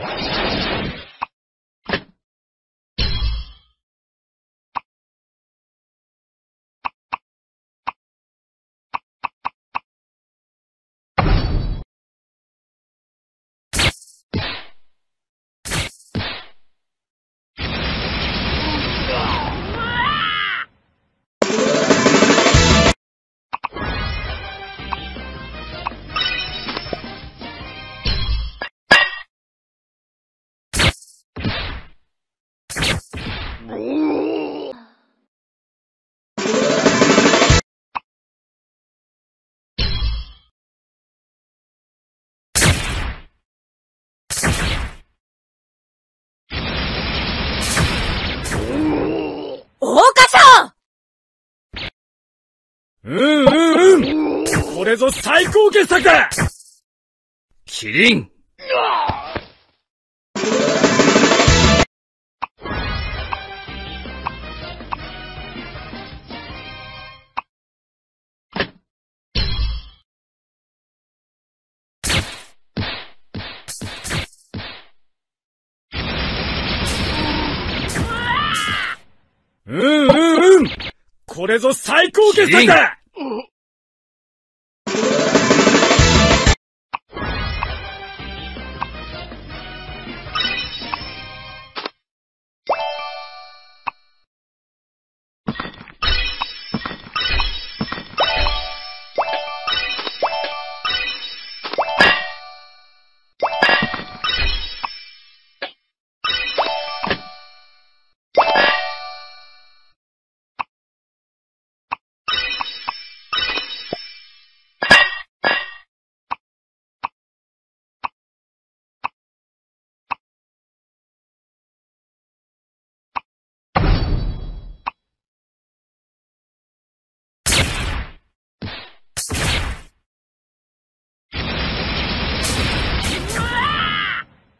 何?うんうんうん。これぞ最高傑作だ。キリンうんうんうん。これぞ最高傑作だ。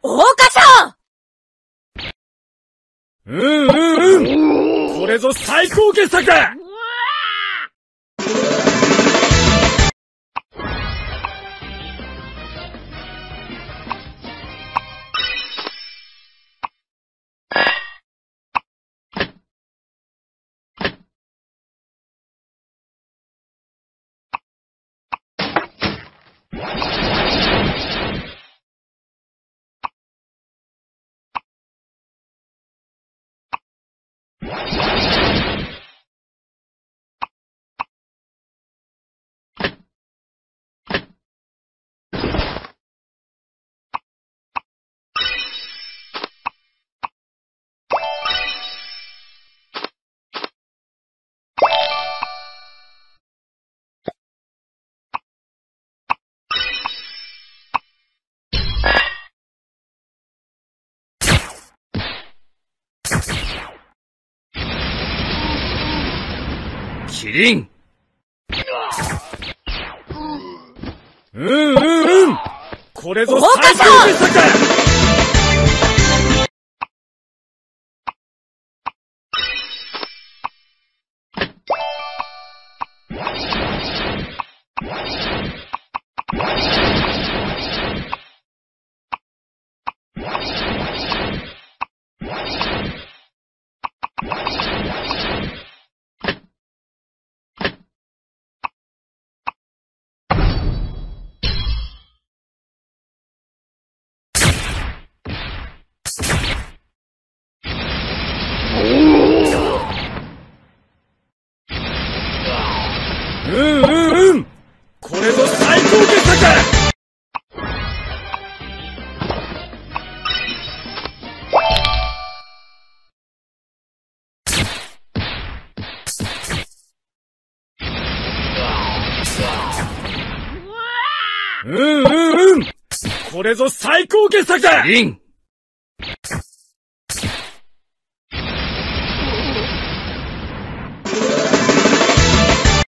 桜花賞うんうんうん。これぞ最高傑作だ you キリン。うん。うんうんこれぞ最高傑作だうんうんうん。これぞ最高傑作。だうんうんうん。これぞ最高傑作だ。リン。